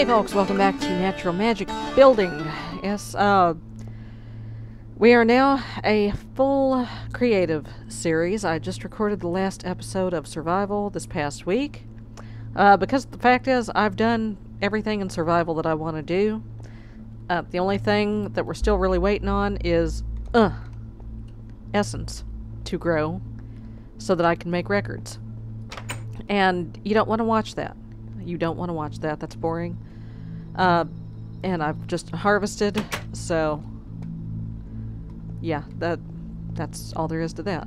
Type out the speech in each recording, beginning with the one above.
Hey folks, welcome back to Natural Magic Building. Yes, uh, we are now a full creative series. I just recorded the last episode of Survival this past week. Uh, because the fact is, I've done everything in survival that I want to do. Uh, the only thing that we're still really waiting on is, uh, essence to grow so that I can make records. And you don't want to watch that. You don't want to watch that. That's boring. Uh, and I've just harvested, so yeah, that that's all there is to that.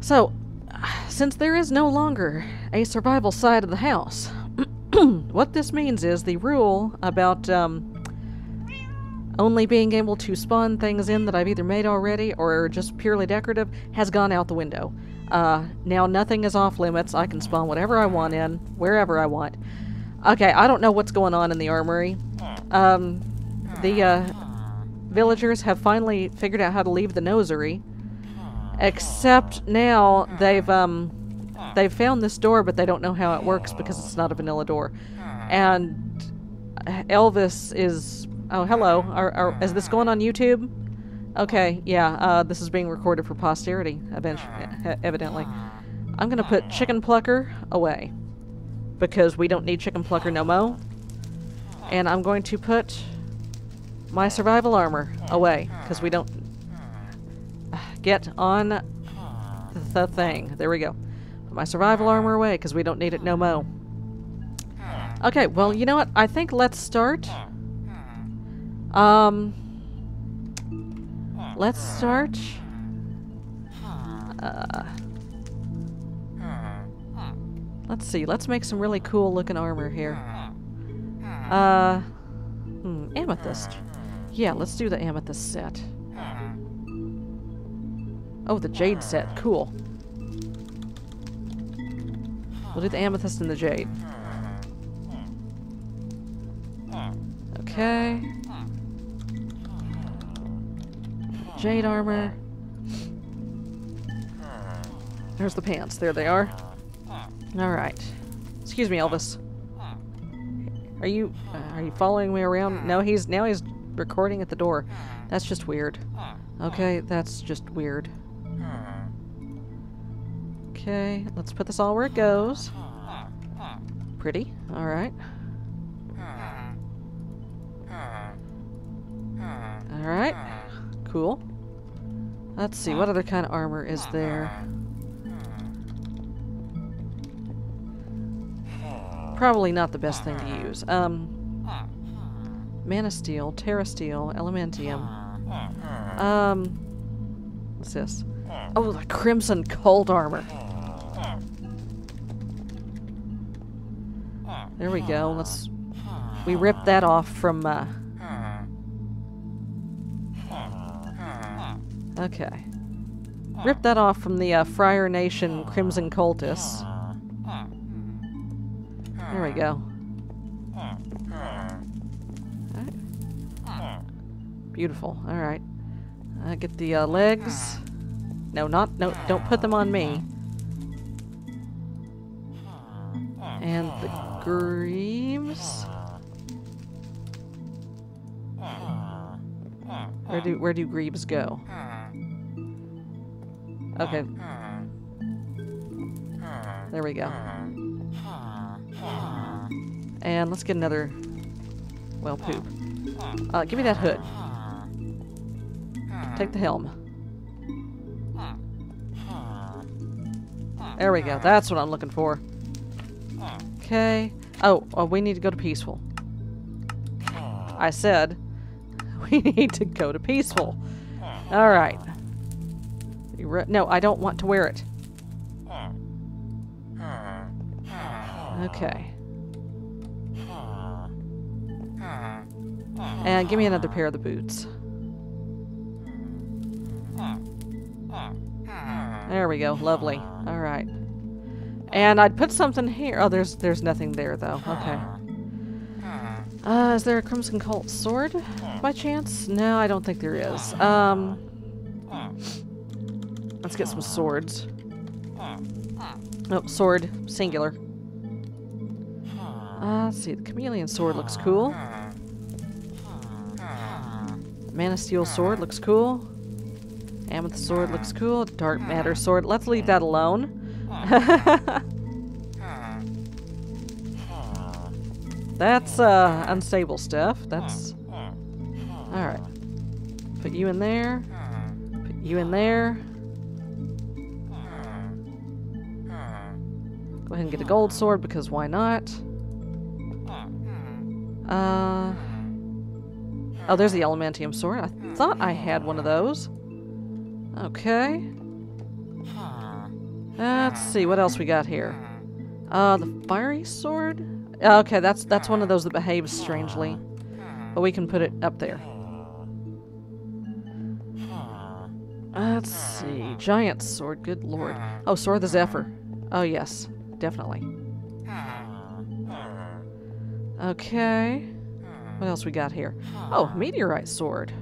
So, since there is no longer a survival side of the house, what this means is the rule about um, only being able to spawn things in that I've either made already or just purely decorative has gone out the window. Uh, now nothing is off limits. I can spawn whatever I want in, wherever I want. Okay, I don't know what's going on in the armory. Um, the uh, villagers have finally figured out how to leave the nosery. Except now they've um, they've found this door, but they don't know how it works because it's not a vanilla door. And Elvis is oh hello. Are, are, is this going on YouTube? Okay, yeah. Uh, this is being recorded for posterity. Evidently, I'm gonna put Chicken Plucker away because we don't need Chicken Plucker no mo. And I'm going to put my survival armor away because we don't get on the thing. There we go. Put my survival armor away because we don't need it no mo. Okay, well, you know what? I think let's start. Um, let's start. Uh, let's see. Let's make some really cool looking armor here. Uh, hmm, amethyst. Yeah, let's do the amethyst set. Oh, the jade set. Cool. We'll do the amethyst and the jade. Okay. Jade armor. There's the pants. There they are. Alright. Excuse me, Elvis. Are you uh, are you following me around? No, he's now he's recording at the door. That's just weird. Okay, that's just weird. Okay, let's put this all where it goes. Pretty. All right. All right. Cool. Let's see, what other kind of armor is there? Probably not the best thing to use. Um, Manasteel, Terra Steel, Elementium. Um, what's this? Oh, the Crimson Cult Armor. There we go. Let's. We ripped that off from. Uh, okay. Rip that off from the uh, Friar Nation Crimson Cultists. We go. Beautiful. Alright. Uh, get the uh, legs. No, not. No, don't put them on me. And the greaves. Where do where do greaves go? Okay. There we go. And let's get another well poop. Uh, give me that hood. Take the helm. There we go. That's what I'm looking for. Okay. Oh, oh, we need to go to peaceful. I said we need to go to peaceful. All right. No, I don't want to wear it. Okay. And give me another pair of the boots. There we go. Lovely. All right. And I'd put something here. Oh, there's there's nothing there though. Okay. Uh, is there a Crimson Cult sword by chance? No, I don't think there is. Um, let's get some swords. Oh, sword, singular. Uh, let's see. The chameleon sword looks cool. Manasteel sword looks cool. Amethyst sword looks cool. Dark matter sword. Let's leave that alone. That's uh, unstable stuff. That's all right. Put you in there. Put you in there. Go ahead and get a gold sword because why not? Uh. Oh, there's the Elementium sword. I thought I had one of those. Okay. Let's see what else we got here. Uh, the fiery sword. Okay, that's that's one of those that behaves strangely, but we can put it up there. Let's see. Giant sword. Good lord. Oh, sword of the Zephyr. Oh yes, definitely. Okay. What else we got here? Oh, meteorite sword.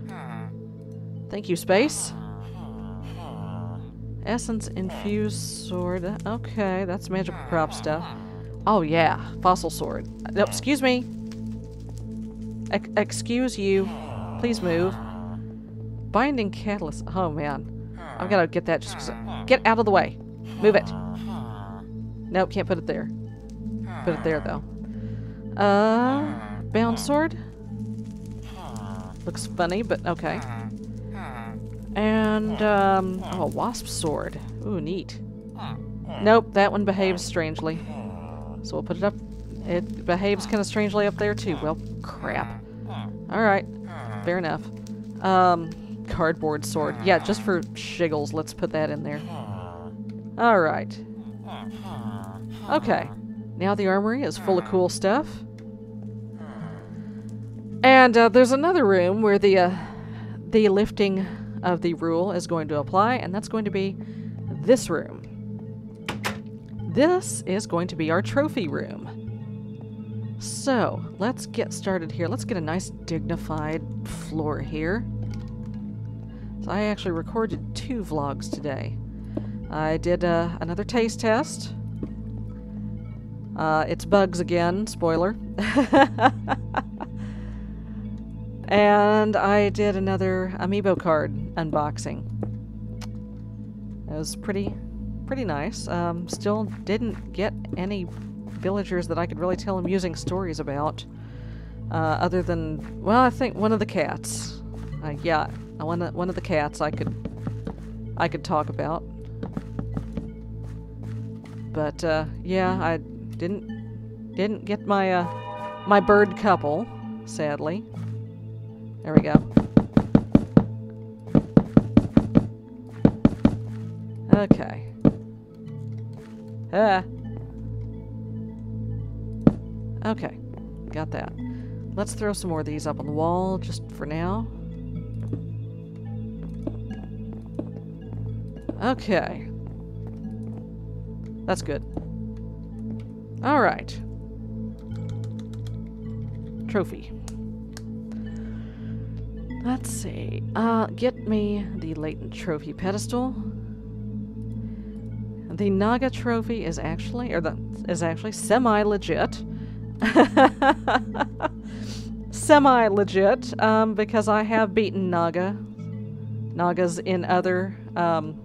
Thank you, space. Essence infused sword. Okay, that's magical prop stuff. Oh yeah, fossil sword. No, excuse me. Ex excuse you. Please move. Binding catalyst. Oh man, I've got to get that. Just get out of the way. Move it. Nope, can't put it there. Put it there though. Uh, bound sword. Looks funny, but okay. Hmm. And, hmm. um, hmm. oh, a wasp sword. Ooh, neat. Nope, that one behaves strangely. So we'll put it up. It behaves kind of strangely up there, too. Well, crap. Alright, fair enough. Um, cardboard sword. Yeah, just for shiggles, let's put that in there. Alright. Okay. Now the armory is full of cool stuff. And uh, there's another room where the uh, the lifting of the rule is going to apply, and that's going to be this room. This is going to be our trophy room. So, let's get started here. Let's get a nice dignified floor here. So I actually recorded two vlogs today. I did uh, another taste test. Uh, it's bugs again, spoiler. and I did another amiibo card unboxing. It was pretty, pretty nice. Um, still didn't get any villagers that I could really tell amusing stories about. Uh, other than, well, I think one of the cats. Uh, yeah, one of, one of the cats I could, I could talk about. But uh, yeah, I didn't, didn't get my, uh, my bird couple, sadly. There we go. Okay. Ah. Okay. Got that. Let's throw some more of these up on the wall just for now. Okay. That's good. Alright. Trophy. Let's see. Uh, get me the latent trophy pedestal. The Naga trophy is actually, or the is actually semi-legit. semi-legit, um, because I have beaten Naga. Nagas in other, um,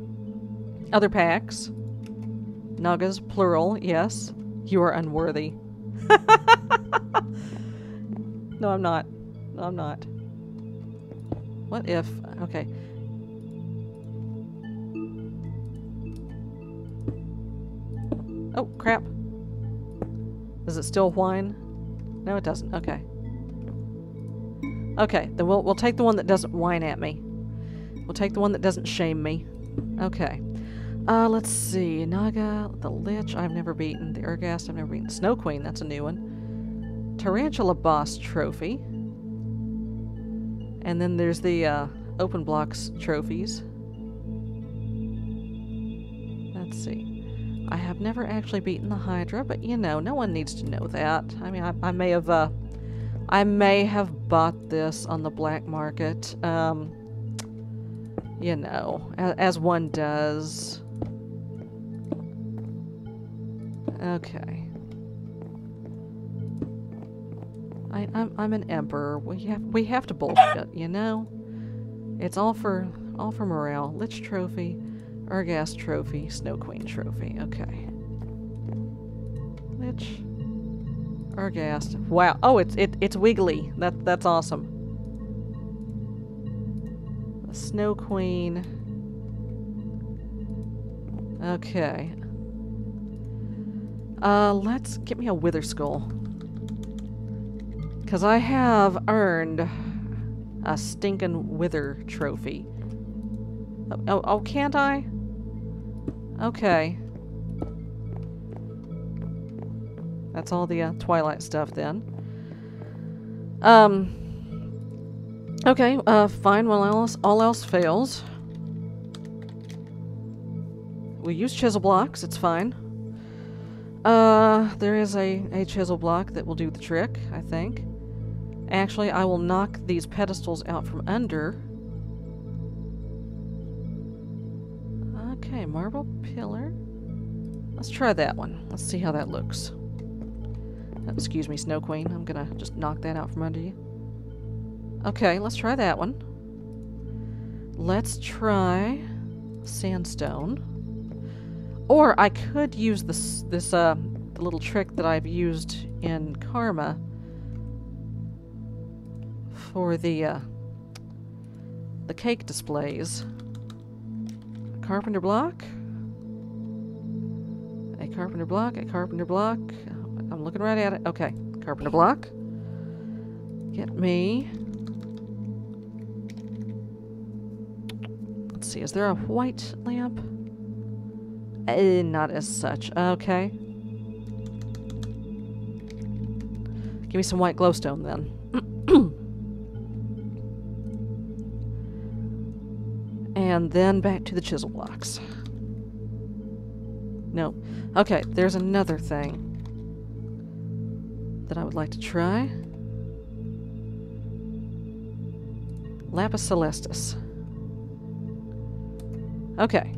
other packs. Nagas, plural, yes. You are unworthy. no, I'm not. No, I'm not. What if... Okay. Oh, crap. Does it still whine? No, it doesn't. Okay. Okay, then we'll, we'll take the one that doesn't whine at me. We'll take the one that doesn't shame me. Okay. Uh, let's see. Naga, the Lich, I've never beaten. The Ur-Ghast, I've never beaten. Snow Queen, that's a new one. Tarantula Boss Trophy. And then there's the uh, open blocks trophies. Let's see. I have never actually beaten the Hydra, but you know, no one needs to know that. I mean, I, I may have, uh, I may have bought this on the black market. Um, you know, as, as one does. Okay. I, I'm, I'm an emperor. We have we have to bullshit, you know. It's all for all for morale. Lich trophy, Ur-Ghast trophy, Snow Queen trophy. Okay. Lich, Ur-Ghast. Wow. Oh, it's it it's wiggly. That that's awesome. Snow Queen. Okay. Uh, let's get me a Wither Skull. Because I have earned a stinking Wither trophy. Oh, oh, oh, can't I? Okay. That's all the uh, Twilight stuff then. Um. Okay, uh, fine. Well, else, all else fails. We use chisel blocks, it's fine. Uh, there is a, a chisel block that will do the trick, I think. Actually, I will knock these pedestals out from under. Okay, marble pillar. Let's try that one. Let's see how that looks. Uh, excuse me, Snow Queen. I'm gonna just knock that out from under you. Okay, let's try that one. Let's try sandstone. Or I could use this this uh little trick that I've used in Karma for the uh, the cake displays. A carpenter block. A carpenter block, a carpenter block. I'm looking right at it. Okay, carpenter block. Get me. Let's see, is there a white lamp? Uh, not as such. Okay. Give me some white glowstone then. and then back to the chisel blocks. No. Okay, there's another thing that I would like to try. Lapis Celestis. Okay.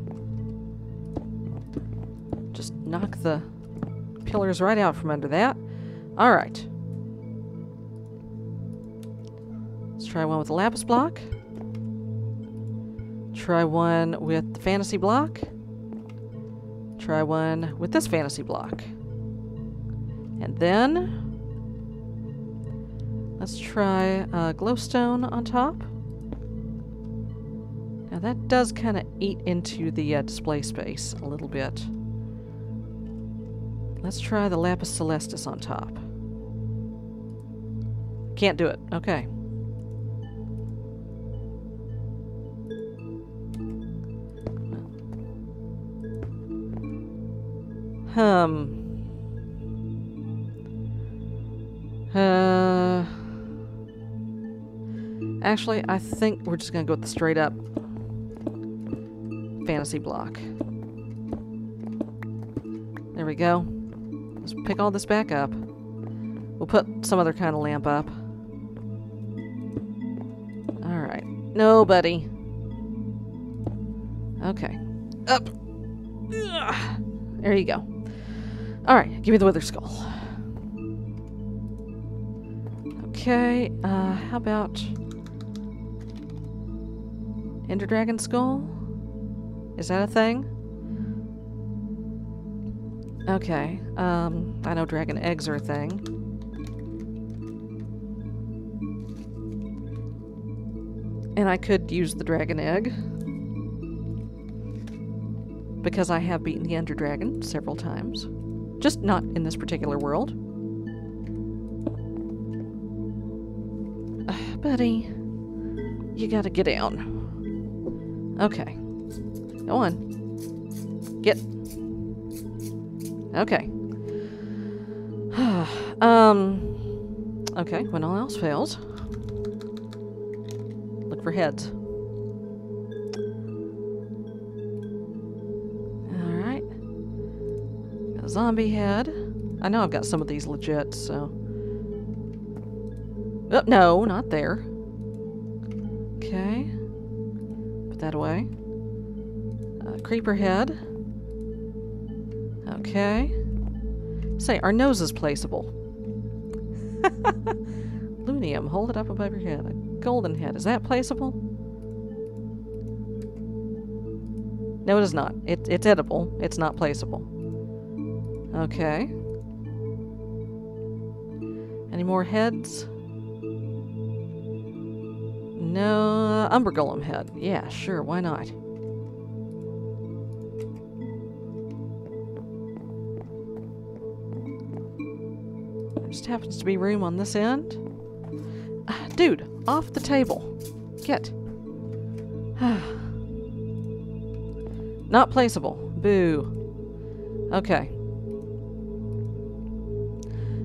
Just knock the pillars right out from under that. Alright. Let's try one with the lapis block. Try one with the fantasy block. Try one with this fantasy block. And then let's try a glowstone on top. Now that does kind of eat into the uh, display space a little bit. Let's try the Lapis Celestis on top. Can't do it. Okay. Um. Uh. Actually, I think we're just gonna go with the straight up fantasy block. There we go. Let's pick all this back up. We'll put some other kind of lamp up. Alright. Nobody. Okay. Up. Ugh. There you go. Alright, give me the wither skull. Okay, uh, how about... Ender Dragon Skull? Is that a thing? Okay, um, I know dragon eggs are a thing. And I could use the dragon egg. Because I have beaten the Ender Dragon several times. Just not in this particular world. Uh, buddy, you gotta get down. Okay. Go on. Get. Okay. um. Okay, when all else fails, look for heads. Zombie head. I know I've got some of these legit, so... Oh, no, not there. Okay. Put that away. Uh, creeper head. Okay. Say, our nose is placeable. Lunium, hold it up above your head. A golden head. Is that placeable? No, it is not. It, it's edible. It's not placeable. Okay. Any more heads? No. Umber Golem head. Yeah, sure. Why not? Just happens to be room on this end. Uh, dude, off the table. Get. Not placeable. Boo. Okay.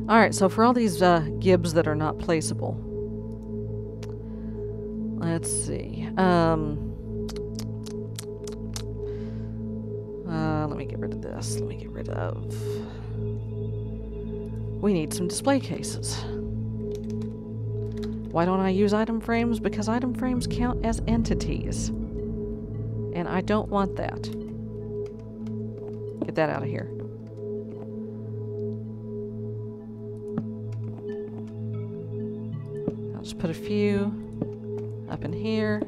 Alright, so for all these uh, gibs that are not placeable, let's see. Um, uh, let me get rid of this. Let me get rid of. We need some display cases. Why don't I use item frames? Because item frames count as entities. And I don't want that. Get that out of here. Just put a few up in here.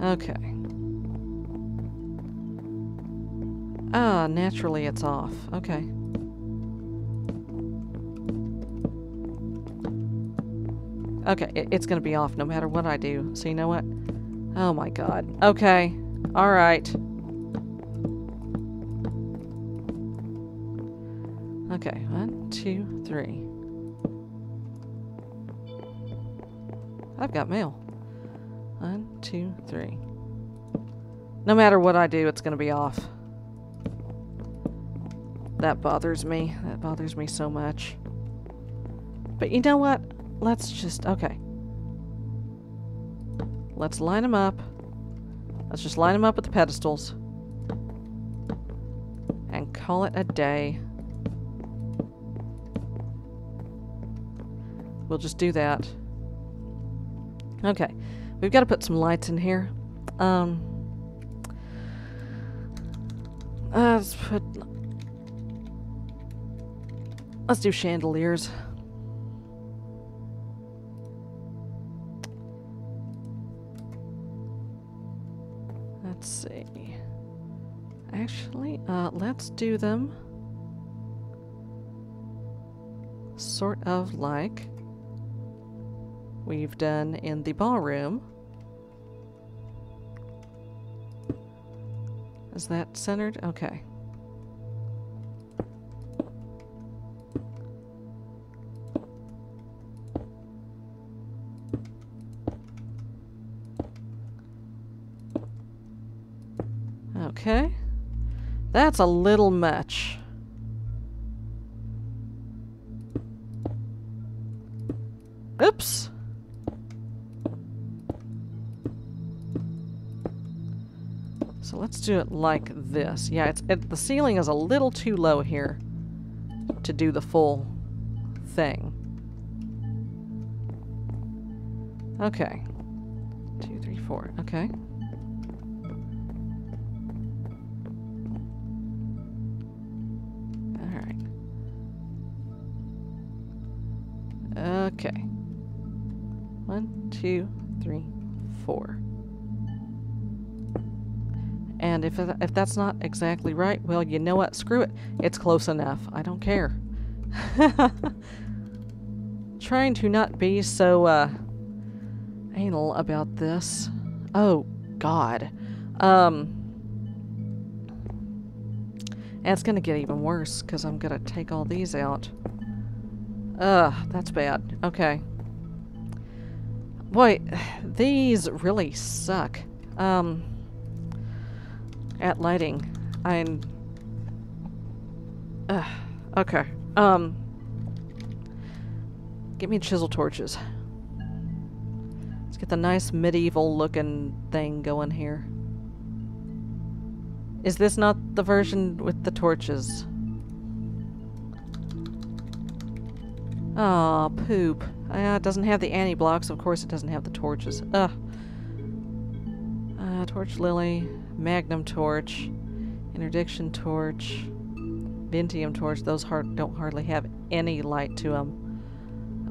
Okay. Ah, naturally it's off. Okay. Okay, it, it's gonna be off no matter what I do. So you know what? Oh my god. Okay. Alright. Okay, one, two, three. I've got mail. One, two, three. No matter what I do, it's to be off. That bothers me. That bothers me so much. But you know what? Let's just... Okay. Let's line them up. Let's just line them up with the pedestals. And call it a day. We'll just do that. Okay. We've got to put some lights in here. Um, let's put. Let's do chandeliers. Let's see. Actually, uh, let's do them sort of like we've done in the ballroom. Is that centered? Okay. Okay. That's a little much. Oops. So let's do it like this. Yeah, it's it, the ceiling is a little too low here to do the full thing. Okay. Two, three, four. Okay. Two, three, four. And if, if that's not exactly right, well, you know what? Screw it. It's close enough. I don't care. Trying to not be so uh, anal about this. Oh, God. Um, and it's going to get even worse because I'm going to take all these out. Ugh, that's bad. Okay. Boy, these really suck. Um, at lighting. I'm... Uh, okay. Um... Get me chisel torches. Let's get the nice medieval looking thing going here. Is this not the version with the torches? Oh, poop. Uh, it doesn't have the anti-blocks. Of course it doesn't have the torches. Ugh. Uh, torch lily, magnum torch, interdiction torch, Vinteum torch. Those don't hardly have any light to them.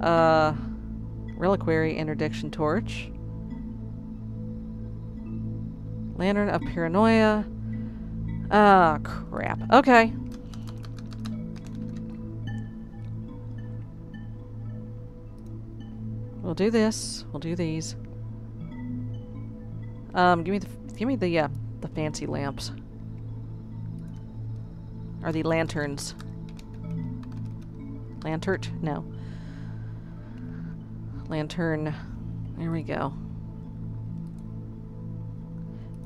Uh, reliquary interdiction torch. Lantern of paranoia. Ah, crap. Okay. We'll do this. We'll do these. Um, give me the give me the uh, the fancy lamps. Are the lanterns? Lantern? No. Lantern. There we go.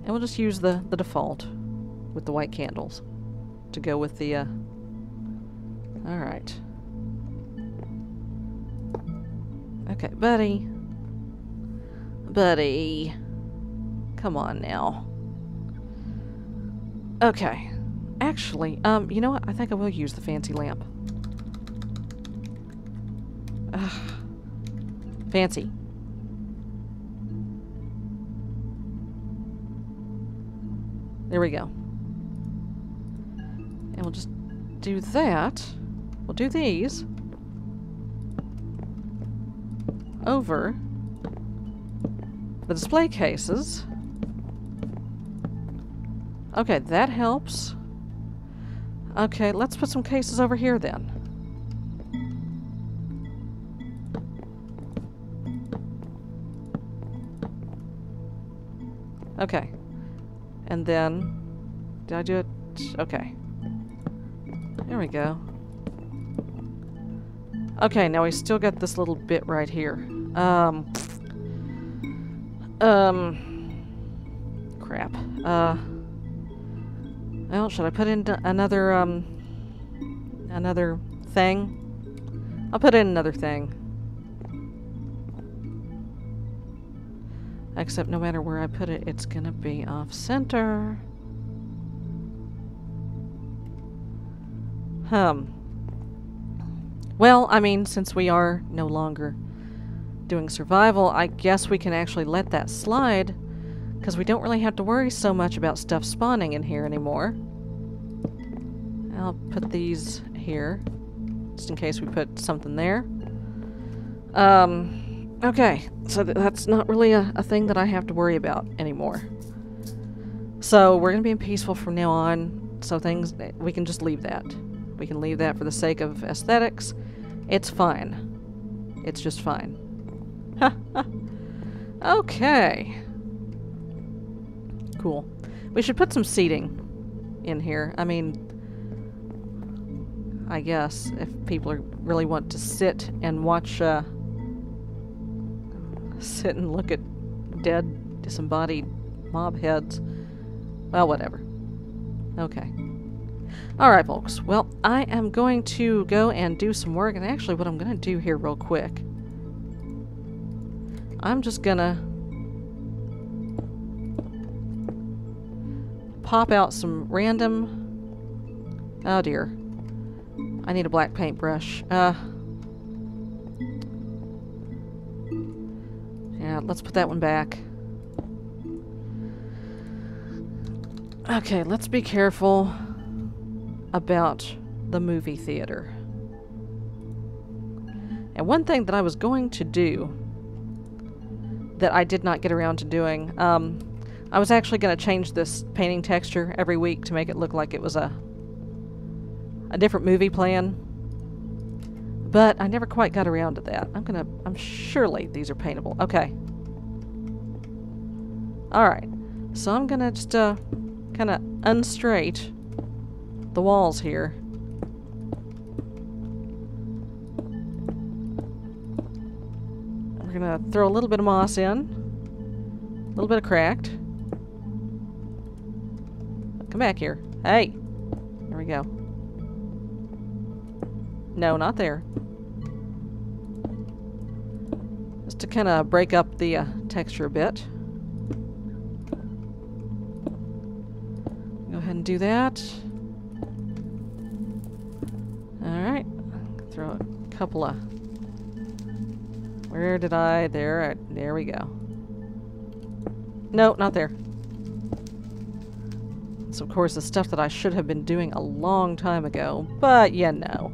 And we'll just use the, the default with the white candles to go with the, uh... Alright. Okay, buddy. Buddy. Come on now. Okay. Actually, um, you know what? I think I will use the fancy lamp. Ugh. Fancy. There we go. And we'll just do that. We'll do these. Over the display cases. Okay, that helps. Okay, let's put some cases over here then. Okay. And then... Did I do it? Okay. There we go. Okay, now we still got this little bit right here. Um... Um... Crap. Uh... Well, should I put in another, um, another thing? I'll put in another thing. Except no matter where I put it, it's gonna be off-center. Um. Well, I mean, since we are no longer doing survival, I guess we can actually let that slide because we don't really have to worry so much about stuff spawning in here anymore. I'll put these here, just in case we put something there. Um, okay, so th that's not really a, a thing that I have to worry about anymore. So we're going to be in peaceful from now on, so things, we can just leave that. We can leave that for the sake of aesthetics. It's fine. It's just fine. okay. Cool. We should put some seating in here. I mean, I guess, if people are, really want to sit and watch, uh, sit and look at dead, disembodied mob heads. Well, whatever. Okay. Alright, folks. Well, I am going to go and do some work, and actually what I'm going to do here real quick, I'm just to pop out some random... Oh dear. I need a black paintbrush. Uh... Yeah, let's put that one back. Okay, let's be careful about the movie theater. And one thing that I was going to do that I did not get around to doing, um, I was actually going to change this painting texture every week to make it look like it was a a different movie plan. But I never quite got around to that. I'm gonna I'm surely these are paintable. Okay. Alright. So I'm gonna just uh kinda unstraight the walls here. Throw a little bit of moss in. A little bit of cracked. Come back here. Hey! There we go. No, not there. Just to kind of break up the uh, texture a bit. Go ahead and do that. Alright. Throw a couple of Where did I? There, I, there we go. No, not there. It's of course the stuff that I should have been doing a long time ago, but yeah, no.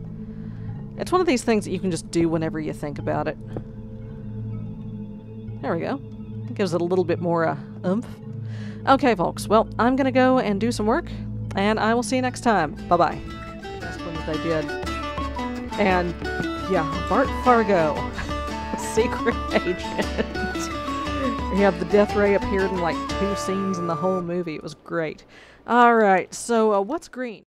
It's one of these things that you can just do whenever you think about it. There we go. Gives it a little bit more uh, oomph. Okay, folks. Well, I'm gonna go and do some work, and I will see you next time. Bye bye. That's that I did. And yeah, Bart Fargo, secret agent. yeah, the death ray appeared in like two scenes in the whole movie. It was great. All right, so uh, what's green?